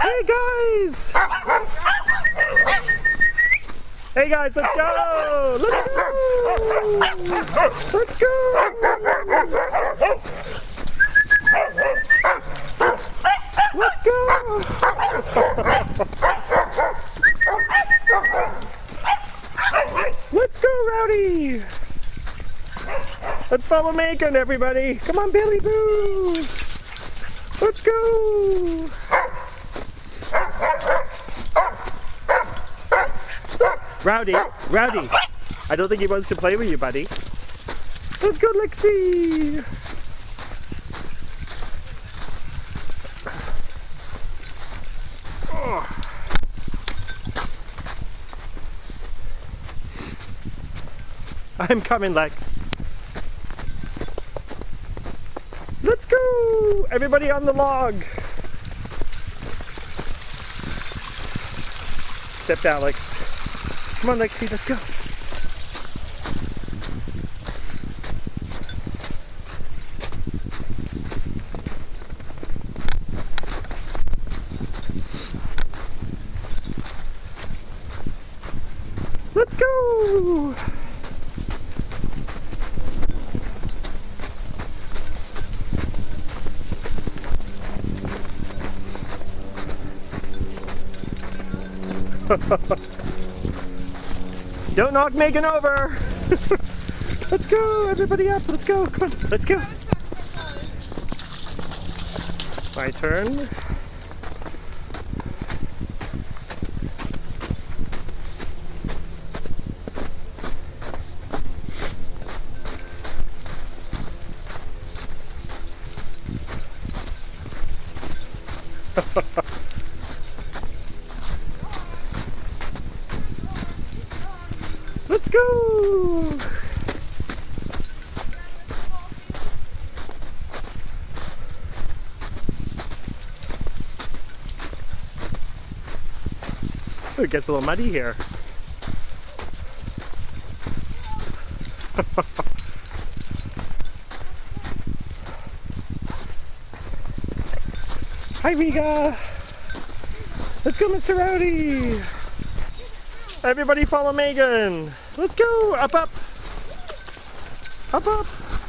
Hey guys! Hey guys, let's go! Let's go! Let's go! Let's go! Let's go, Rowdy! Let's follow Megan, everybody! Come on, Billy Boo! Let's go! Rowdy, Rowdy! I don't think he wants to play with you, buddy. Let's go, Lexi! I'm coming, Lex. Let's go! Everybody on the log! Except Alex. Come on, Lexi, let's go. Let's go! Don't knock Megan over! let's go, everybody up, let's go, come on, let's go. My turn. Let's go! It gets a little muddy here. Hi, Riga! Let's go, Mr. Rowdy! Everybody follow Megan! Let's go! Up, up! Up, up!